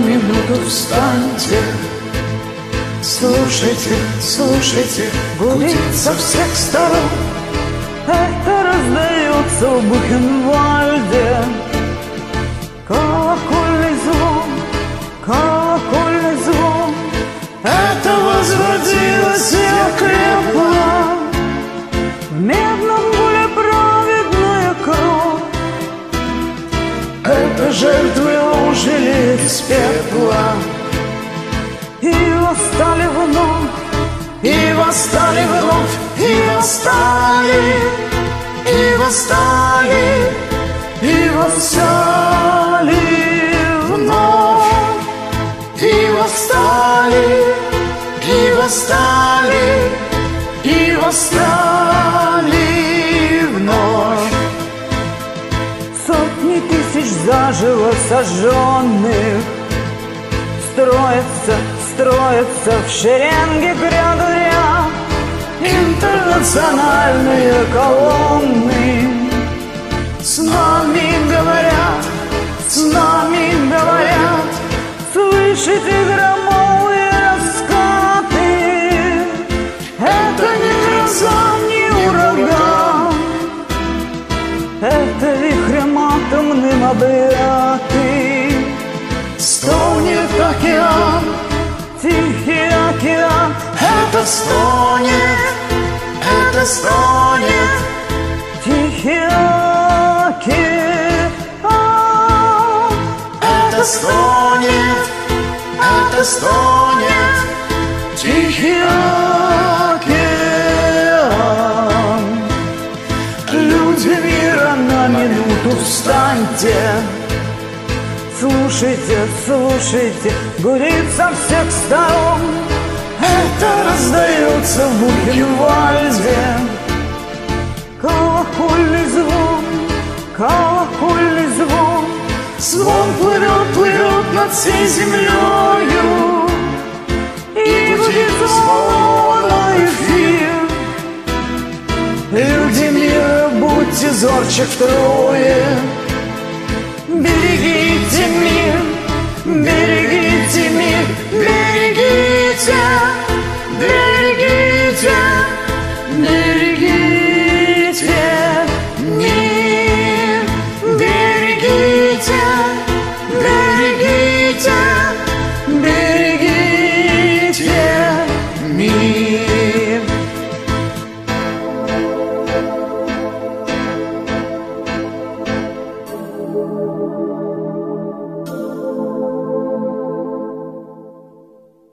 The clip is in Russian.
минуту встаньте. Слушайте, слушайте, гудит со всех сторон. Это раздается в Бухенвальде. Колокольный звон, колокольный звон. Это возвратилось и окрепло В медном гуле праведная кровь. Это ожили из пепла И восстали вновь И восстали вновь, и восстали, и восстали, и восстали вновь, и восстали, и восстали, и восстали заживо сожженных Строятся, строятся в шеренге гряду ряд Интернациональные колонны. С нами объятый стонет океан, Тихий океан это стонет, это стонет, Тихий океан это стонет, это стонет, тихий океан. Минуту встаньте Слушайте, слушайте, гудит со всех сторон. Это раздается в Бухенвальде Колокольный звон, колокольный звон. Звон плывет, плывет над всей землею, зорче втрое, Берегите мир, берегите мир, берегите, берегите.